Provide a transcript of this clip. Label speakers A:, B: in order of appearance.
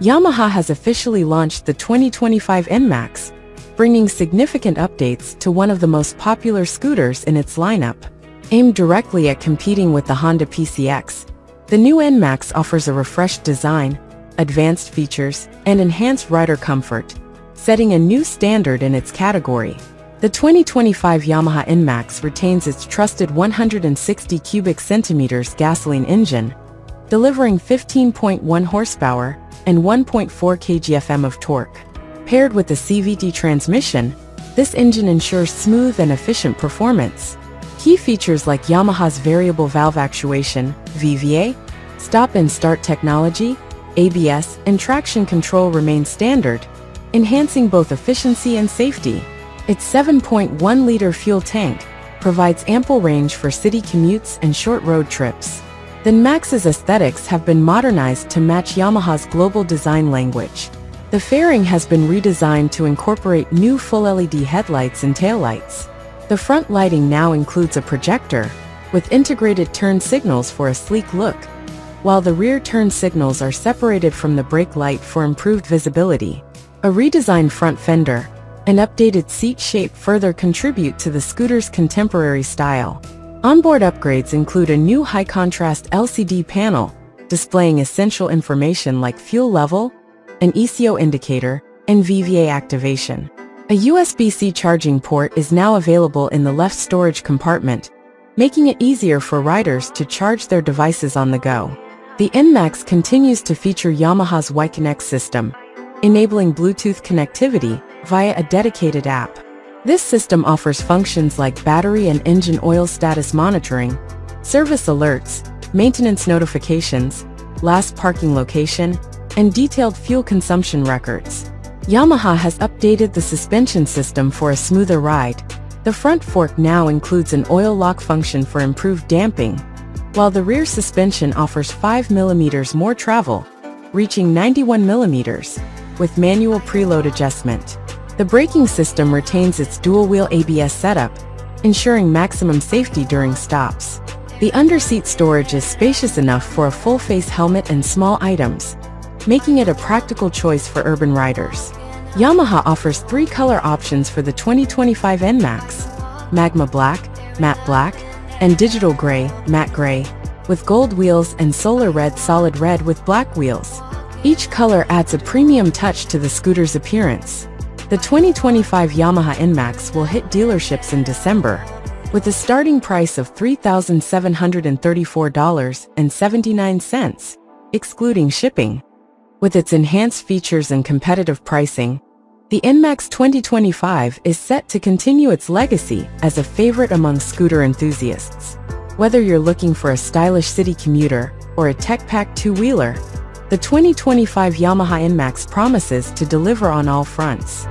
A: Yamaha has officially launched the 2025 NMAX, bringing significant updates to one of the most popular scooters in its lineup. Aimed directly at competing with the Honda PCX, the new NMAX offers a refreshed design, advanced features, and enhanced rider comfort, setting a new standard in its category. The 2025 Yamaha NMAX retains its trusted 160 cubic centimeters gasoline engine, delivering 15.1 horsepower and 1.4 kgfm of torque. Paired with the CVT transmission, this engine ensures smooth and efficient performance. Key features like Yamaha's variable valve actuation, VVA, stop and start technology, ABS, and traction control remain standard, enhancing both efficiency and safety. Its 7.1-liter fuel tank provides ample range for city commutes and short road trips. The NMAX's aesthetics have been modernized to match Yamaha's global design language. The fairing has been redesigned to incorporate new full LED headlights and taillights. The front lighting now includes a projector, with integrated turn signals for a sleek look, while the rear turn signals are separated from the brake light for improved visibility. A redesigned front fender, and updated seat shape further contribute to the scooter's contemporary style. Onboard upgrades include a new high-contrast LCD panel, displaying essential information like fuel level, an ECO indicator, and VVA activation. A USB-C charging port is now available in the left storage compartment, making it easier for riders to charge their devices on the go. The NMAX continues to feature Yamaha's Y-Connect system, enabling Bluetooth connectivity via a dedicated app. This system offers functions like battery and engine oil status monitoring, service alerts, maintenance notifications, last parking location, and detailed fuel consumption records. Yamaha has updated the suspension system for a smoother ride. The front fork now includes an oil lock function for improved damping, while the rear suspension offers 5mm more travel, reaching 91mm, with manual preload adjustment. The braking system retains its dual-wheel ABS setup, ensuring maximum safety during stops. The underseat storage is spacious enough for a full-face helmet and small items, making it a practical choice for urban riders. Yamaha offers three color options for the 2025 NMAX, Magma Black, Matte Black, and Digital Gray, Matte Gray, with gold wheels and Solar Red Solid Red with black wheels. Each color adds a premium touch to the scooter's appearance. The 2025 Yamaha NMAX will hit dealerships in December, with a starting price of $3,734.79, excluding shipping. With its enhanced features and competitive pricing, the NMAX 2025 is set to continue its legacy as a favorite among scooter enthusiasts. Whether you're looking for a stylish city commuter or a tech-packed two-wheeler, the 2025 Yamaha NMAX promises to deliver on all fronts.